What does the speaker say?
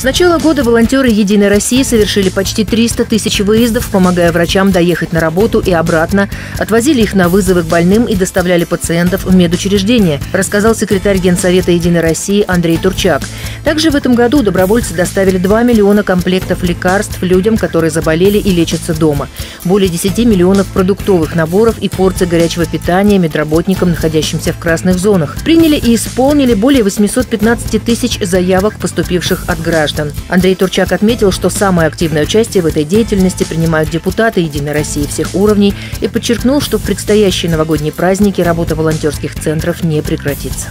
С начала года волонтеры «Единой России» совершили почти 300 тысяч выездов, помогая врачам доехать на работу и обратно, отвозили их на вызовы к больным и доставляли пациентов в медучреждения, рассказал секретарь Генсовета «Единой России» Андрей Турчак. Также в этом году добровольцы доставили 2 миллиона комплектов лекарств людям, которые заболели и лечатся дома. Более 10 миллионов продуктовых наборов и порций горячего питания медработникам, находящимся в красных зонах. Приняли и исполнили более 815 тысяч заявок, поступивших от граждан. Андрей Турчак отметил, что самое активное участие в этой деятельности принимают депутаты «Единой России» всех уровней и подчеркнул, что в предстоящие новогодние праздники работа волонтерских центров не прекратится.